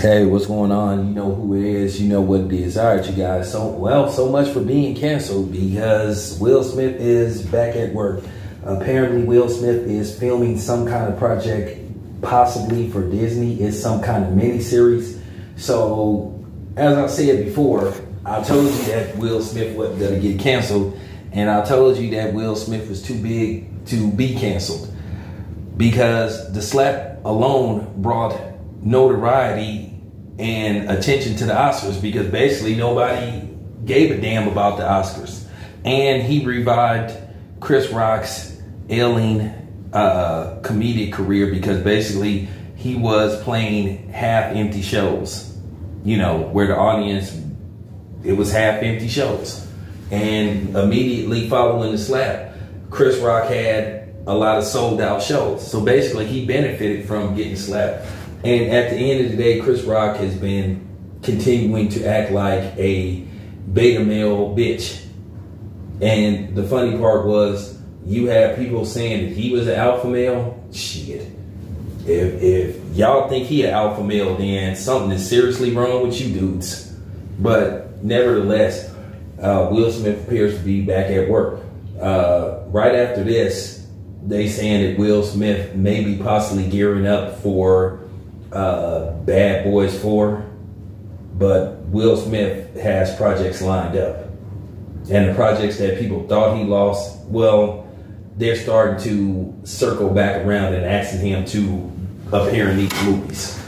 Hey, what's going on? You know who it is. You know what it is. All right, you guys. So, well, so much for being canceled because Will Smith is back at work. Apparently, Will Smith is filming some kind of project, possibly for Disney. It's some kind of miniseries. So, as I said before, I told you that Will Smith wasn't going to get canceled, and I told you that Will Smith was too big to be canceled because the slap alone brought notoriety and attention to the Oscars because basically nobody gave a damn about the Oscars. And he revived Chris Rock's ailing uh, comedic career because basically he was playing half empty shows, you know, where the audience, it was half empty shows. And immediately following the slap, Chris Rock had a lot of sold out shows. So basically, he benefited from getting slapped and at the end of the day, Chris Rock has been continuing to act like a beta male bitch. And the funny part was, you had people saying that he was an alpha male. Shit. If, if y'all think he an alpha male, then something is seriously wrong with you dudes. But nevertheless, uh, Will Smith appears to be back at work. Uh, right after this, they saying that Will Smith may be possibly gearing up for uh, Bad Boys 4, but Will Smith has projects lined up. And the projects that people thought he lost, well, they're starting to circle back around and asking him to appear in these movies.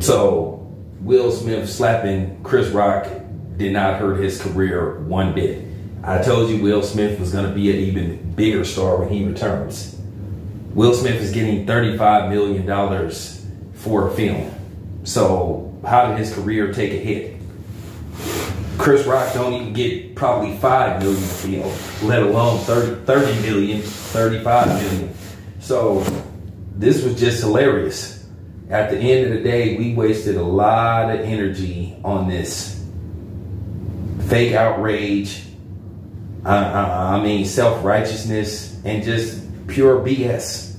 So, Will Smith slapping Chris Rock did not hurt his career one bit. I told you Will Smith was going to be an even bigger star when he returns. Will Smith is getting $35 million for a film. So how did his career take a hit? Chris Rock don't even get probably 5 million a film, let alone 30, 30 million, 35 million. So this was just hilarious. At the end of the day, we wasted a lot of energy on this fake outrage. I, I, I mean, self-righteousness and just pure BS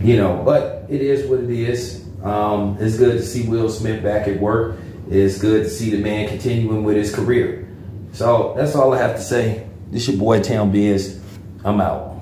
you know, but it is what it is. Um, it's good to see Will Smith back at work. It's good to see the man continuing with his career. So that's all I have to say. This your boy Town Biz. I'm out.